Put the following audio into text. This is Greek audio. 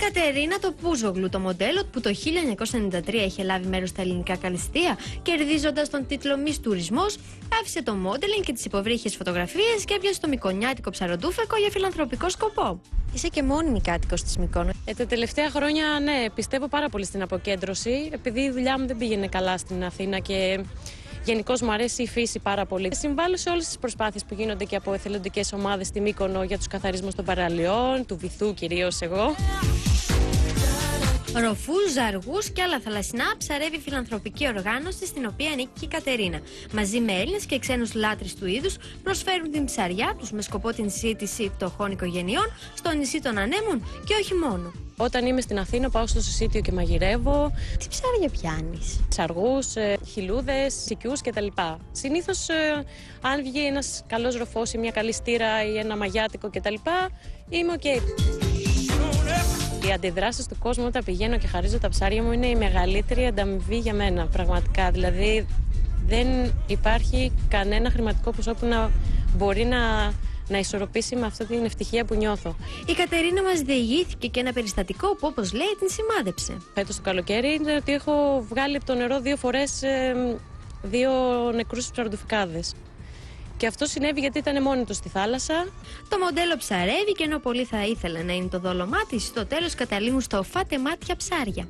Κατερίνα το Πούζογλου, το μοντέλο που το 1993 είχε λάβει μέρος στα ελληνικά καλυστία, κερδίζοντας τον τίτλο Μης Τουρισμός, άφησε το μόντελινγκ και τις υποβρύχε φωτογραφίες και έπιασε το Μικονιάτικο ψαροντούφεκο για φιλανθρωπικό σκοπό. Είσαι και μόνιμη κάτοικος της Μικόνο. Ε, τα τελευταία χρόνια, ναι, πιστεύω πάρα πολύ στην αποκέντρωση, επειδή η δουλειά μου δεν πήγαινε καλά στην Αθήνα και Γενικώ μου αρέσει η φύση πάρα πολύ. Συμβάλλω σε όλες τις προσπάθειες που γίνονται και από εθελοντικές ομάδες στη Μύκονο για τους καθαρισμούς των παραλιών, του βυθού κυρίως εγώ. Ροφούς, ζαργούς και άλλα θαλασσινά ψαρεύει η φιλανθρωπική οργάνωση στην οποία ανήκει και η Κατερίνα. Μαζί με Έλληνες και ξένους λάτρε του είδους προσφέρουν την ψαριά τους με σκοπό την σύντηση φτωχών οικογενειών στο νησί των Ανέμων και όχι μόνο. Όταν είμαι στην Αθήνα, πάω στο σωσίτιο και μαγειρεύω. Τι ψάρια πιάνεις, Ψαργούς, χιλούδε, σικιούς κτλ. Συνήθως, αν βγει ένας καλός ροφός ή μια καλή στήρα ή ένα μαγιάτικο κτλ., είμαι οκ. Οι αντιδράσεις του κόσμου όταν πηγαίνω και χαρίζω τα ψάρια μου είναι η μεγαλύτερη ανταμοιβή για μένα, πραγματικά. Δηλαδή, δεν υπάρχει κανένα χρηματικό ποσό που να μπορεί να, να ισορροπήσει με αυτή την ευτυχία που νιώθω. Η Κατερίνα μας διηγήθηκε και ένα περιστατικό που, όπως λέει, την σημάδεψε. Φέτος το καλοκαίρι είναι ότι έχω βγάλει από το νερό δύο φορές δύο νεκρούς ψαροντουφεκάδες. Και αυτό συνέβη γιατί ήταν μόνη τους στη θάλασσα. Το μοντέλο ψαρεύει και ενώ πολύ θα ήθελε να είναι το δόλωμά της, στο τέλος καταλήγουν στο φάτε μάτια ψάρια.